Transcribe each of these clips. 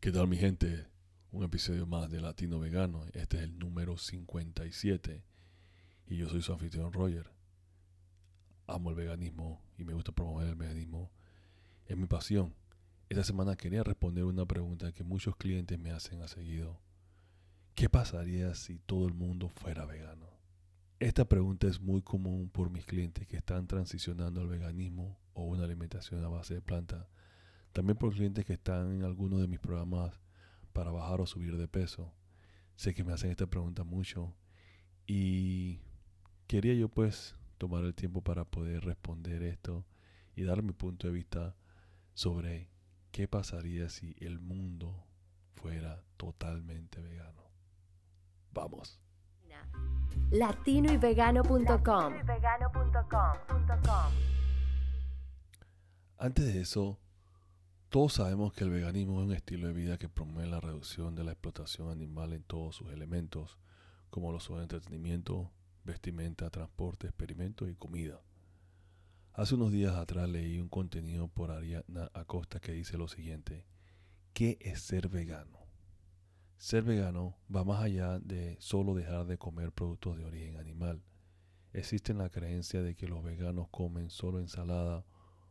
¿Qué tal mi gente? Un episodio más de Latino Vegano. Este es el número 57 y yo soy su anfitrión Roger. Amo el veganismo y me gusta promover el veganismo. Es mi pasión. Esta semana quería responder una pregunta que muchos clientes me hacen a seguido. ¿Qué pasaría si todo el mundo fuera vegano? Esta pregunta es muy común por mis clientes que están transicionando al veganismo o una alimentación a base de planta. También por clientes que están en alguno de mis programas para bajar o subir de peso. Sé que me hacen esta pregunta mucho y quería yo pues tomar el tiempo para poder responder esto y dar mi punto de vista sobre qué pasaría si el mundo fuera totalmente vegano. Vamos. latinoyvegano.com Antes de eso, todos sabemos que el veganismo es un estilo de vida que promueve la reducción de la explotación animal en todos sus elementos, como los son entretenimiento, vestimenta, transporte, experimentos y comida. Hace unos días atrás leí un contenido por Ariadna Acosta que dice lo siguiente, ¿qué es ser vegano? Ser vegano va más allá de solo dejar de comer productos de origen animal. Existe la creencia de que los veganos comen solo ensalada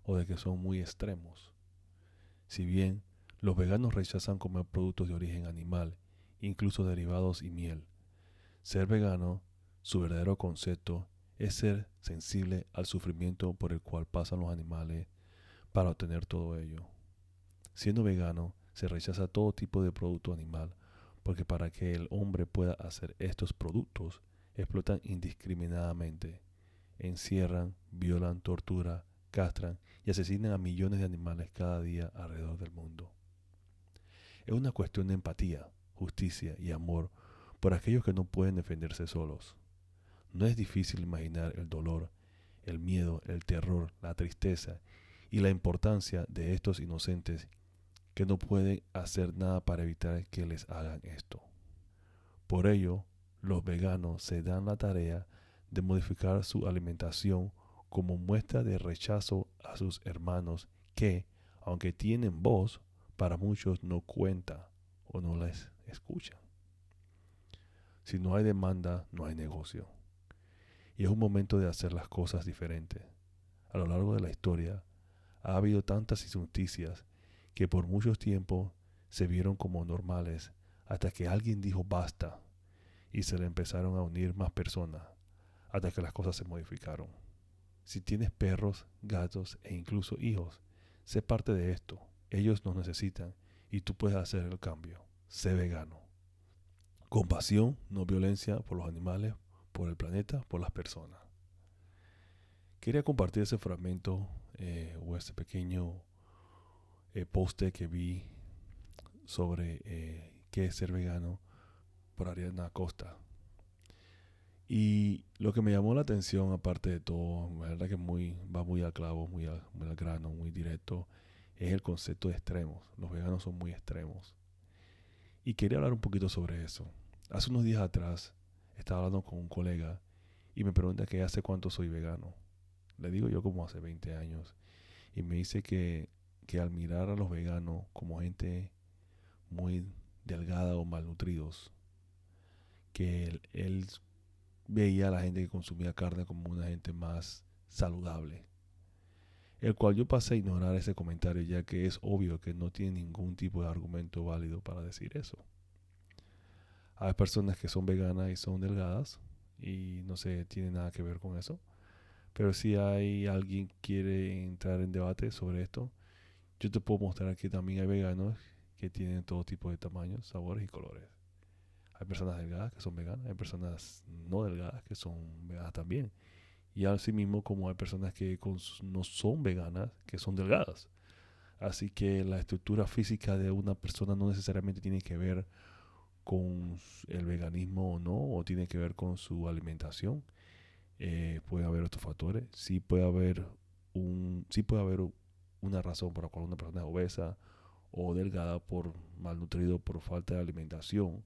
o de que son muy extremos. Si bien los veganos rechazan comer productos de origen animal, incluso derivados y miel, ser vegano, su verdadero concepto, es ser sensible al sufrimiento por el cual pasan los animales para obtener todo ello. Siendo vegano, se rechaza todo tipo de producto animal, porque para que el hombre pueda hacer estos productos, explotan indiscriminadamente, encierran, violan, torturan, castran y asesinan a millones de animales cada día alrededor del mundo. Es una cuestión de empatía, justicia y amor por aquellos que no pueden defenderse solos. No es difícil imaginar el dolor, el miedo, el terror, la tristeza y la importancia de estos inocentes que no pueden hacer nada para evitar que les hagan esto. Por ello, los veganos se dan la tarea de modificar su alimentación como muestra de rechazo a sus hermanos que, aunque tienen voz, para muchos no cuenta o no les escuchan. Si no hay demanda, no hay negocio. Y es un momento de hacer las cosas diferentes. A lo largo de la historia ha habido tantas injusticias que por mucho tiempo se vieron como normales hasta que alguien dijo basta y se le empezaron a unir más personas hasta que las cosas se modificaron. Si tienes perros, gatos e incluso hijos, sé parte de esto. Ellos nos necesitan y tú puedes hacer el cambio. Sé vegano. Compasión, no violencia por los animales, por el planeta, por las personas. Quería compartir ese fragmento eh, o ese pequeño eh, poste que vi sobre eh, qué es ser vegano por Ariana Acosta. Y lo que me llamó la atención, aparte de todo, la verdad que muy, va muy al clavo, muy, al grano, muy directo, es el concepto de extremos. Los veganos son muy extremos. Y quería hablar un poquito sobre eso. Hace unos días atrás estaba hablando con un colega y me pregunta que hace cuánto soy vegano. Le digo yo como hace 20 años. Y me dice que, que al mirar a los veganos como gente muy delgada o malnutridos, que él, él veía a la gente que consumía carne como una gente más saludable. El cual yo pasé a ignorar ese comentario ya que es obvio que no tiene ningún tipo de argumento válido para decir eso. Hay personas que son veganas y son delgadas y no se tiene nada que ver con eso. Pero si hay alguien que quiere entrar en debate sobre esto, yo te puedo mostrar que también hay veganos que tienen todo tipo de tamaños, sabores y colores. Hay personas delgadas que son veganas, hay personas no delgadas que son veganas también. Y así mismo como hay personas que no son veganas que son delgadas. Así que la estructura física de una persona no necesariamente tiene que ver con el veganismo o no, o tiene que ver con su alimentación. Eh, puede haber otros factores. Sí puede haber un, sí puede haber una razón por la cual una persona es obesa o delgada por malnutrido por falta de alimentación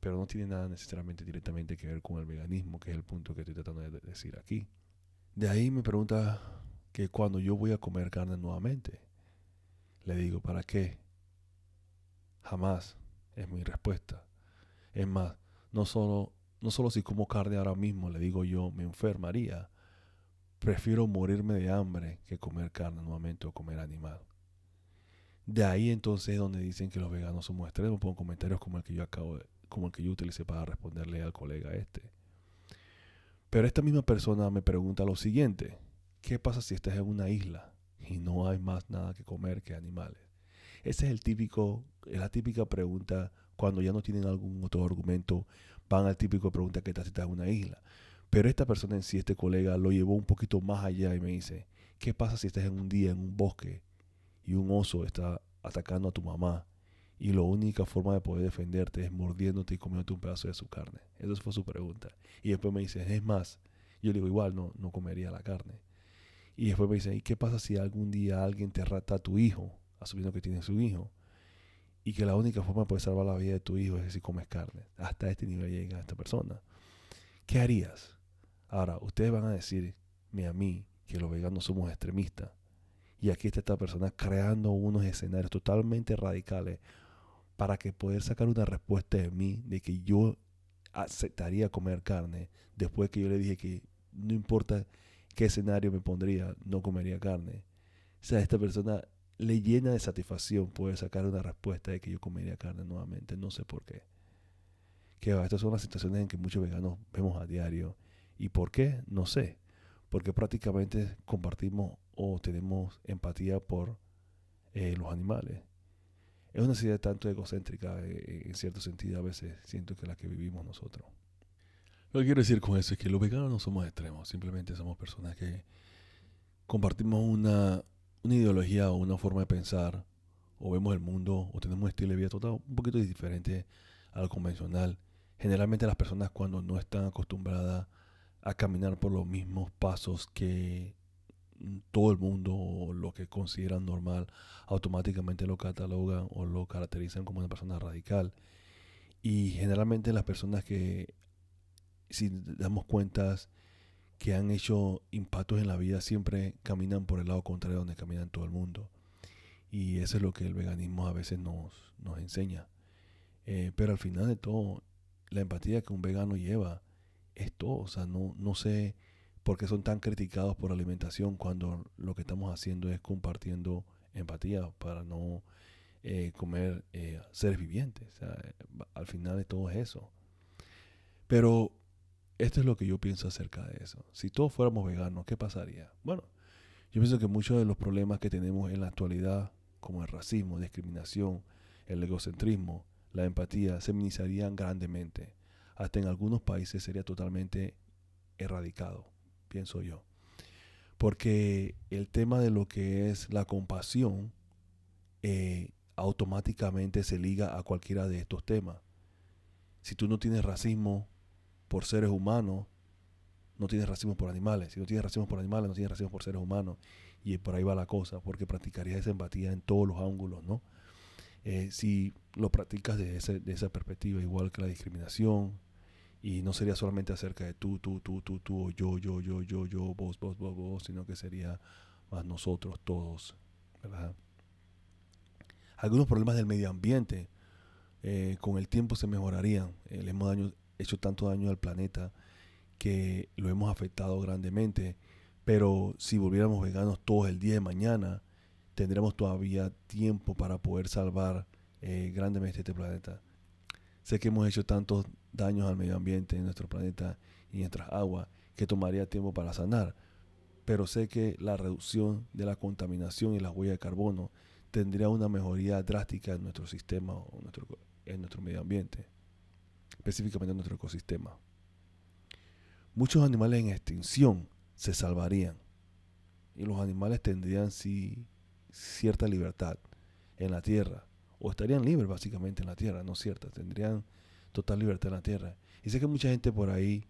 pero no tiene nada necesariamente directamente que ver con el veganismo, que es el punto que estoy tratando de decir aquí. De ahí me pregunta que cuando yo voy a comer carne nuevamente, le digo, ¿para qué? Jamás es mi respuesta. Es más, no solo, no solo si como carne ahora mismo, le digo yo, me enfermaría. Prefiero morirme de hambre que comer carne nuevamente o comer animal. De ahí entonces donde dicen que los veganos somos extremos, pongo comentarios como el que yo acabo de, como el que yo utilicé para responderle al colega este. Pero esta misma persona me pregunta lo siguiente, ¿qué pasa si estás en una isla y no hay más nada que comer que animales? Ese es el típico, la típica pregunta cuando ya no tienen algún otro argumento, van al típico pregunta que te estás en una isla. Pero esta persona en sí, este colega, lo llevó un poquito más allá y me dice, ¿qué pasa si estás en un día en un bosque y un oso está atacando a tu mamá y la única forma de poder defenderte es mordiéndote y comiéndote un pedazo de su carne. Esa fue su pregunta. Y después me dice, es más, yo le digo, igual no, no comería la carne. Y después me dice, ¿y qué pasa si algún día alguien te rata a tu hijo, asumiendo que tiene su hijo? Y que la única forma de poder salvar la vida de tu hijo es si comes carne. Hasta este nivel llega esta persona. ¿Qué harías? Ahora, ustedes van a decirme a mí que los veganos somos extremistas. Y aquí está esta persona creando unos escenarios totalmente radicales para que poder sacar una respuesta de mí de que yo aceptaría comer carne después que yo le dije que no importa qué escenario me pondría, no comería carne. O sea, esta persona le llena de satisfacción poder sacar una respuesta de que yo comería carne nuevamente. No sé por qué. Que estas son las situaciones en que muchos veganos vemos a diario. ¿Y por qué? No sé. Porque prácticamente compartimos o tenemos empatía por eh, los animales es una sociedad tanto egocéntrica eh, en cierto sentido a veces siento que la que vivimos nosotros. Lo que quiero decir con eso es que los veganos no somos extremos, simplemente somos personas que compartimos una, una ideología o una forma de pensar, o vemos el mundo, o tenemos un estilo de vida total un poquito diferente al convencional. Generalmente las personas cuando no están acostumbradas a caminar por los mismos pasos que todo el mundo lo que consideran normal automáticamente lo catalogan o lo caracterizan como una persona radical. Y generalmente las personas que, si damos cuentas, que han hecho impactos en la vida siempre caminan por el lado contrario donde caminan todo el mundo. Y eso es lo que el veganismo a veces nos, nos enseña. Eh, pero al final de todo, la empatía que un vegano lleva es todo. O sea, no, no sé porque son tan criticados por alimentación cuando lo que estamos haciendo es compartiendo empatía para no eh, comer eh, seres vivientes. al final de todo es eso. Pero esto es lo que yo pienso acerca de eso. Si todos fuéramos veganos, ¿qué pasaría? Bueno, yo pienso que muchos de los problemas que tenemos en la actualidad, como el racismo, discriminación, el egocentrismo, la empatía, se minimizarían grandemente. Hasta en algunos países sería totalmente erradicado pienso yo. Porque el tema de lo que es la compasión eh, automáticamente se liga a cualquiera de estos temas. Si tú no tienes racismo por seres humanos, no tienes racismo por animales. Si no tienes racismo por animales, no tienes racismo por seres humanos. Y por ahí va la cosa, porque practicarías esa empatía en todos los ángulos, ¿no? Eh, si lo practicas desde, de esa perspectiva, igual que la discriminación, y no sería solamente acerca de tú, tú, tú, tú, tú, o yo, yo, yo, yo, yo, vos, vos, vos, vos, sino que sería más nosotros todos. Algunos problemas del medio ambiente eh, con el tiempo se mejorarían. Le hemos hecho tanto daño al planeta que lo hemos afectado grandemente. Pero si volviéramos veganos todos el día de mañana, tendremos todavía tiempo para poder salvar eh, grandemente este planeta. Sé que hemos hecho tantos daños al medio ambiente en nuestro planeta y en nuestras aguas que tomaría tiempo para sanar. Pero sé que la reducción de la contaminación y la huella de carbono tendría una mejoría drástica en nuestro sistema o en nuestro medio ambiente, específicamente en nuestro ecosistema. Muchos animales en extinción se salvarían y los animales tendrían sí, cierta libertad en la tierra o estarían libres básicamente en la tierra, no cierta, tendrían total libertad en la tierra. Y sé que mucha gente por ahí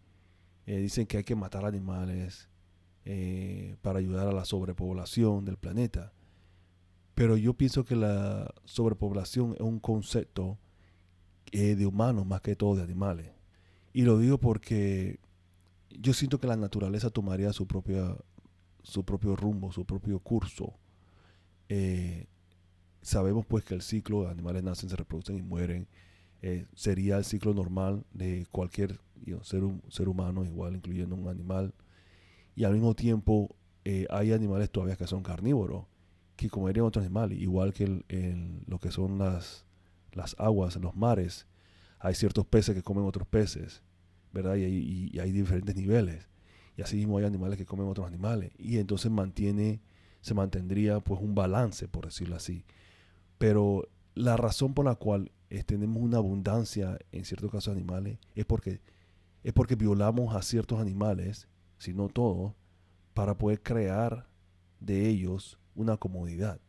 eh, dicen que hay que matar animales eh, para ayudar a la sobrepoblación del planeta. Pero yo pienso que la sobrepoblación es un concepto eh, de humanos más que todo de animales. Y lo digo porque yo siento que la naturaleza tomaría su, su propio rumbo, su propio curso sabemos pues que el ciclo, animales nacen, se reproducen y mueren, eh, sería el ciclo normal de cualquier ser, humano, igual incluyendo un animal. Y al mismo tiempo eh, hay animales todavía que son carnívoros, que comerían otros animales, igual que en lo que son las, las aguas, los mares. Hay ciertos peces que comen otros peces, ¿verdad? Y, y hay diferentes niveles. Y así mismo hay animales que comen otros animales. Y entonces mantiene, se mantendría pues un balance, por decirlo así. Pero la razón por la cual tenemos una abundancia en ciertos casos animales es porque, es porque violamos a ciertos animales, si no todos, para poder crear de ellos una comodidad.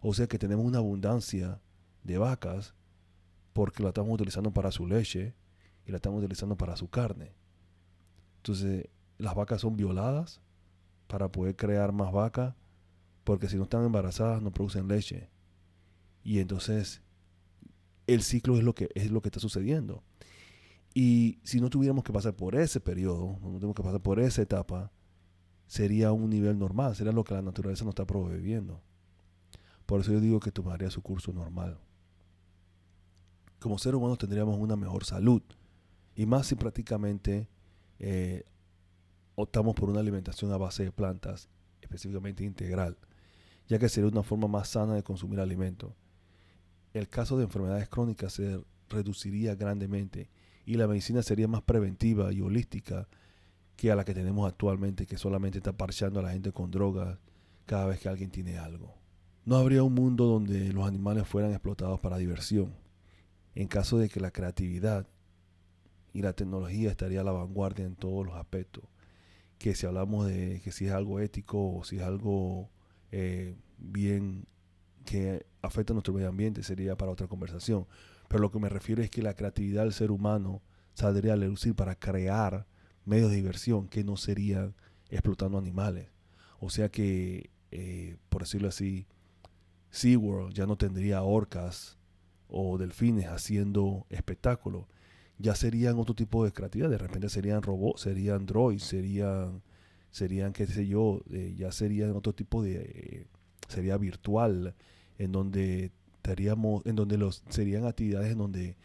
O sea que tenemos una abundancia de vacas porque la estamos utilizando para su leche y la estamos utilizando para su carne. Entonces, las vacas son violadas para poder crear más vacas porque si no están embarazadas no producen leche. Y entonces el ciclo es lo que, es lo que está sucediendo. Y si no tuviéramos que pasar por ese periodo, no tenemos que pasar por esa etapa, sería un nivel normal, sería lo que la naturaleza nos está prohibiendo. Por eso yo digo que tomaría su curso normal. Como seres humanos tendríamos una mejor salud. Y más si prácticamente eh, optamos por una alimentación a base de plantas, específicamente integral, ya que sería una forma más sana de consumir alimentos el caso de enfermedades crónicas se reduciría grandemente y la medicina sería más preventiva y holística que a la que tenemos actualmente, que solamente está parchando a la gente con drogas cada vez que alguien tiene algo. No habría un mundo donde los animales fueran explotados para diversión. En caso de que la creatividad y la tecnología estaría a la vanguardia en todos los aspectos. Que si hablamos de que si es algo ético o si es algo eh, bien que afecta a nuestro medio ambiente sería para otra conversación. Pero lo que me refiero es que la creatividad del ser humano saldría a lucir para crear medios de diversión que no serían explotando animales. O sea que, eh, por decirlo así, SeaWorld ya no tendría orcas o delfines haciendo espectáculos. Ya serían otro tipo de creatividad. De repente serían robots, serían droids, serían, serían qué sé yo, eh, ya serían otro tipo de... Eh, sería virtual en donde estaríamos, en donde los serían actividades en donde,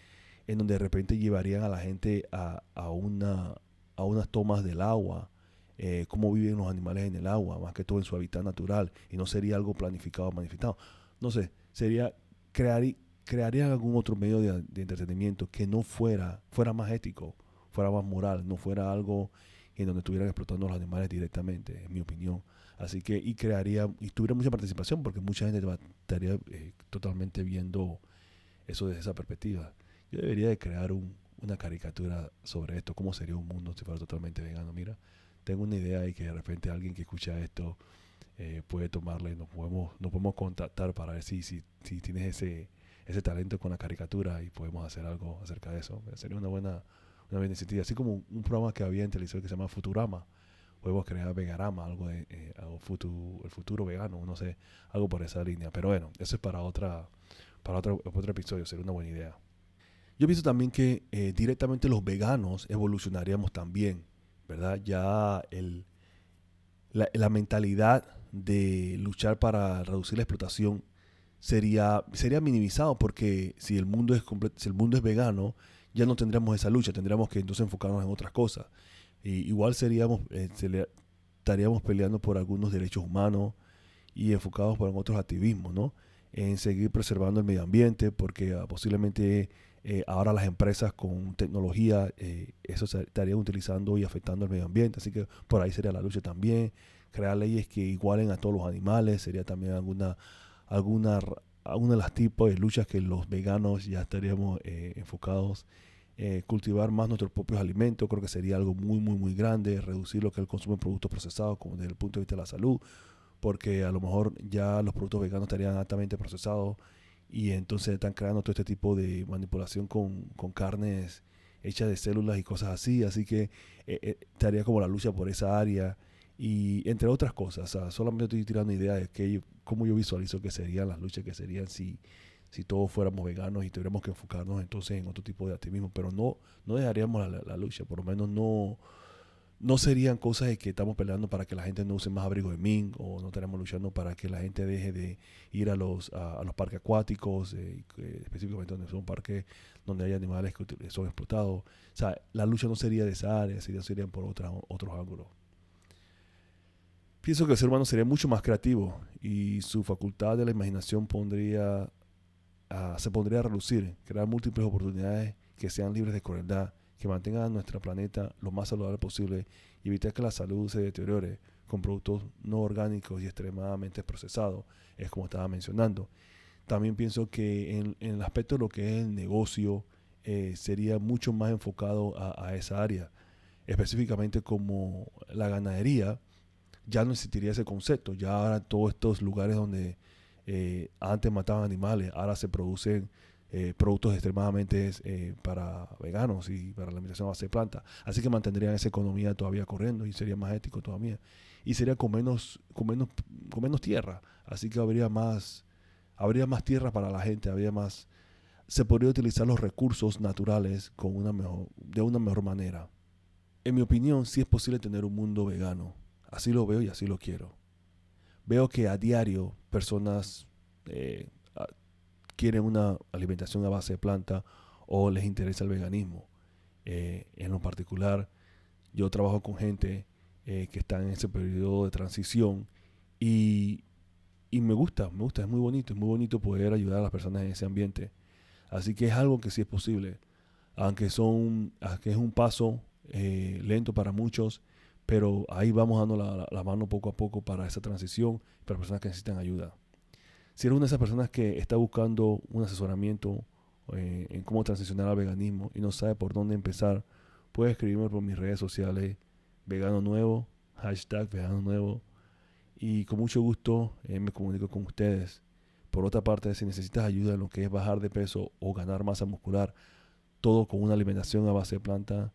en donde de repente llevarían a la gente a, a una, a unas tomas del agua, eh, cómo viven los animales en el agua, más que todo en su hábitat natural, y no sería algo planificado o manifestado. No sé, sería crear, crearían algún otro medio de, de, entretenimiento que no fuera, fuera más ético, fuera más moral, no fuera algo en donde estuvieran explotando los animales directamente, en mi opinión. Así que, y crearía, y tuviera mucha participación, porque mucha gente estaría eh, totalmente viendo eso desde esa perspectiva. Yo debería de crear una caricatura sobre esto, cómo sería un mundo si fuera totalmente vegano. Mira, tengo una idea y que de repente alguien que escucha esto eh, puede tomarla y nos podemos, nos podemos contactar para ver si, si, si tienes ese, ese talento con la caricatura y podemos hacer algo acerca de eso. Sería una buena, una buena iniciativa. Así como un programa que había en televisión que se llama Futurama podemos crear Vegarama, algo de eh, futuro, el futuro vegano, no sé, algo por esa línea. Pero bueno, eso es para otra, para otro, otro episodio, sería una buena idea. Yo pienso también que eh, directamente los veganos evolucionaríamos también, ¿verdad? Ya el, la, la, mentalidad de luchar para reducir la explotación sería, sería minimizado porque si el mundo es si el mundo es vegano, ya no tendríamos esa lucha, tendríamos que entonces enfocarnos en otras cosas igual seríamos, eh, estaríamos peleando por algunos derechos humanos y enfocados por otros activismos, ¿no? En seguir preservando el medio ambiente, porque ah, posiblemente eh, ahora las empresas con tecnología, eh, eso estarían utilizando y afectando el medio ambiente. Así que por ahí sería la lucha también. Crear leyes que igualen a todos los animales sería también alguna, alguna, alguna de las tipos de luchas que los veganos ya estaríamos enfocados eh, cultivar más nuestros propios alimentos, creo que sería algo muy, muy, muy grande, reducir lo que es el consumo de productos procesados como desde el punto de vista de la salud, porque a lo mejor ya los productos veganos estarían altamente procesados y entonces están creando todo este tipo de manipulación con, con carnes hechas de células y cosas así, así que eh, eh, estaría como la lucha por esa área y entre otras cosas, solamente estoy tirando ideas de que, cómo yo visualizo que serían las luchas que serían si si todos fuéramos veganos y tuviéramos que enfocarnos entonces en otro tipo de activismo, pero no, no dejaríamos la, lucha, por lo menos no, no serían cosas de que estamos peleando para que la gente no use más abrigos de mink o no estaremos luchando para que la gente deje de ir a los, a, los parques acuáticos, eh, específicamente donde son parques donde hay animales que son explotados. O sea, la lucha no sería de esa área, sería, serían por otra, otros ángulos. Pienso que el ser humano sería mucho más creativo y su facultad de la imaginación pondría, se pondría a relucir, crear múltiples oportunidades que sean libres de crueldad que mantenga nuestro planeta lo más saludable posible y evitar que la salud se deteriore con productos no orgánicos y extremadamente procesados, es como estaba mencionando. También pienso que en, el aspecto de lo que es el negocio, eh, sería mucho más enfocado a, esa área, específicamente como la ganadería, ya no existiría ese concepto, ya ahora todos estos lugares donde eh, antes mataban animales, ahora se producen eh, productos extremadamente eh, para veganos y para la alimentación a base de planta. Así que mantendrían esa economía todavía corriendo y sería más ético todavía. Y sería con menos, con menos, con menos tierra. Así que habría más, habría más tierra para la gente, habría más. Se podría utilizar los recursos naturales con una mejor, de una mejor manera. En mi opinión, sí es posible tener un mundo vegano. Así lo veo y así lo quiero. Veo que a diario personas eh, quieren una alimentación a base de planta o les interesa el veganismo. Eh, en lo particular, yo trabajo con gente eh, que está en ese periodo de transición y, me gusta, me gusta, es muy bonito, es muy bonito poder ayudar a las personas en ese ambiente. Así que es algo que sí es posible, aunque, son, aunque es un paso lento para muchos, pero ahí vamos dando la, mano poco a poco para esa transición, para personas que necesitan ayuda. Si eres una de esas personas que está buscando un asesoramiento eh, en cómo transicionar al veganismo y no sabe por dónde empezar, puedes escribirme por mis redes sociales, vegano nuevo, hashtag vegano nuevo, y con mucho gusto eh, me comunico con ustedes. Por otra parte, si necesitas ayuda en lo que es bajar de peso o ganar masa muscular, todo con una alimentación a base de planta,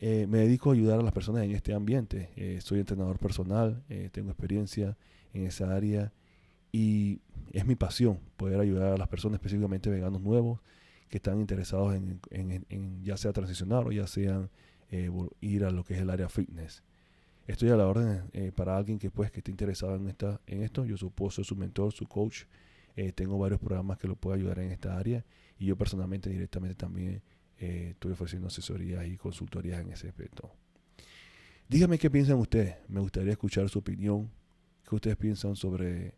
eh, me dedico a ayudar a las personas en este ambiente. soy entrenador personal, tengo experiencia en esa área y es mi pasión poder ayudar a las personas, específicamente veganos nuevos, que están interesados en, ya sea transicionar o ya sean eh, ir a lo que es el área fitness. Estoy a la orden eh, para alguien que pues que esté interesado en esta en esto. Yo supongo soy su mentor, su coach. Eh, tengo varios programas que lo puedo ayudar en esta área y yo personalmente directamente también estoy ofreciendo asesorías y consultorías en ese aspecto. Dígame qué piensan ustedes. Me gustaría escuchar su opinión. ¿Qué ustedes piensan sobre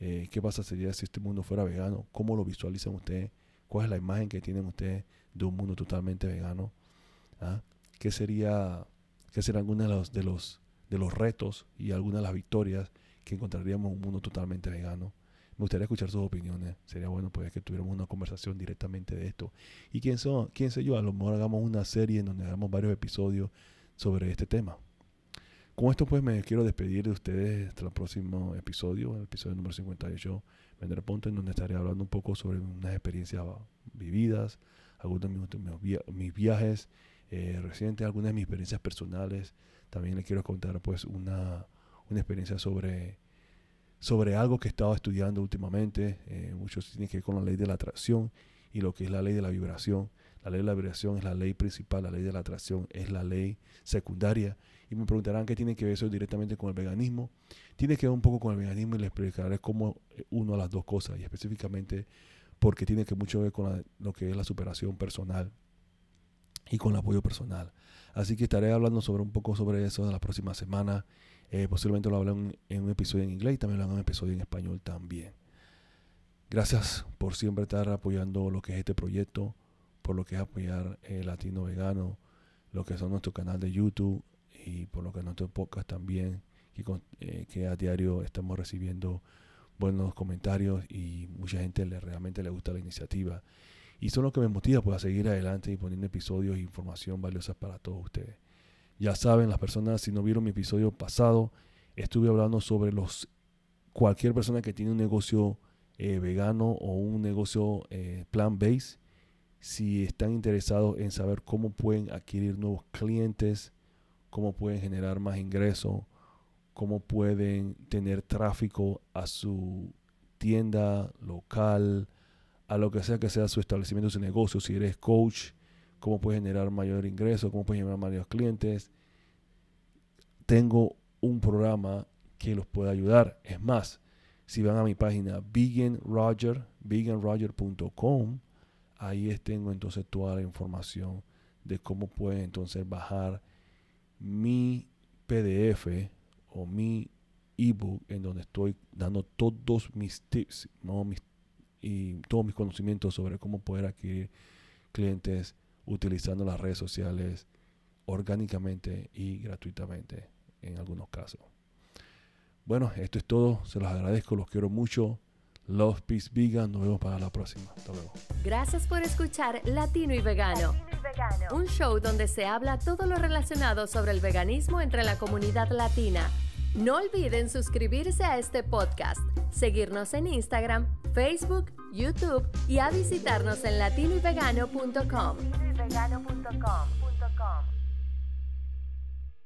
eh, ¿Qué pasa sería si este mundo fuera vegano? ¿Cómo lo visualizan ustedes? ¿Cuál es la imagen que tienen ustedes de un mundo totalmente vegano? ¿Ah? ¿Qué sería, qué serían algunos de los, de los, de los retos y algunas de las victorias que encontraríamos en un mundo totalmente vegano? Me gustaría escuchar sus opiniones. Sería bueno pues que tuviéramos una conversación directamente de esto. Y quién, son, quién sé yo, a lo mejor hagamos una serie en donde hagamos varios episodios sobre este tema. Con esto pues me quiero despedir de ustedes hasta el próximo episodio, el episodio número 58, vendré punto en donde estaré hablando un poco sobre unas experiencias vividas, algunos de mis, viajes eh, recientes, algunas de mis experiencias personales. También les quiero contar pues una, una experiencia sobre, sobre algo que he estado estudiando últimamente. Eh, muchos tienen que ver con la ley de la atracción y lo que es la ley de la vibración. La ley de la vibración es la ley principal, la ley de la atracción es la ley secundaria y me preguntarán qué tiene que ver eso directamente con el veganismo. Tiene que ver un poco con el veganismo y les explicaré cómo eh, uno a las dos cosas y específicamente porque tiene que mucho con lo que es la superación personal y con el apoyo personal. Así que estaré hablando sobre un poco sobre eso en la próxima semana. Eh, posiblemente lo hablen en, un episodio en inglés y también lo hagan en un episodio en español también. Gracias por siempre estar apoyando lo que es este proyecto, por lo que es apoyar el Latino Vegano, lo que son nuestro canal de YouTube, y por lo que nuestro podcast también, que, eh, a diario estamos recibiendo buenos comentarios y mucha gente le, realmente le gusta la iniciativa. Y son lo que me motiva pues, a seguir adelante y poniendo episodios e información valiosa para todos ustedes. Ya saben, las personas, si no vieron mi episodio pasado, estuve hablando sobre los cualquier persona que tiene un negocio eh, vegano o un negocio eh, plant-based, si están interesados en saber cómo pueden adquirir nuevos clientes, cómo pueden generar más ingresos, cómo pueden tener tráfico a su tienda local, a lo que sea que sea su establecimiento, su negocio. Si eres coach, cómo puedes generar mayor ingreso, cómo puedes generar mayores clientes. tengo un programa que los puede ayudar. Es más, si van a mi página veganroger, veganroger.com, ahí tengo entonces toda la información de cómo pueden entonces bajar mi PDF o mi ebook en donde estoy dando todos mis tips y todos mis conocimientos sobre cómo poder adquirir clientes utilizando las redes sociales orgánicamente y gratuitamente en algunos casos. Bueno, esto es todo. Se los agradezco, los quiero mucho. Love, Peace, Vegan. Nos vemos para la próxima. Hasta luego. Gracias por escuchar Latino y Vegano. Un show donde se habla todo lo relacionado sobre el veganismo entre la comunidad latina. No olviden suscribirse a este podcast, seguirnos en Instagram, Facebook, YouTube y a visitarnos en latinoyvegano.com elregalo.com.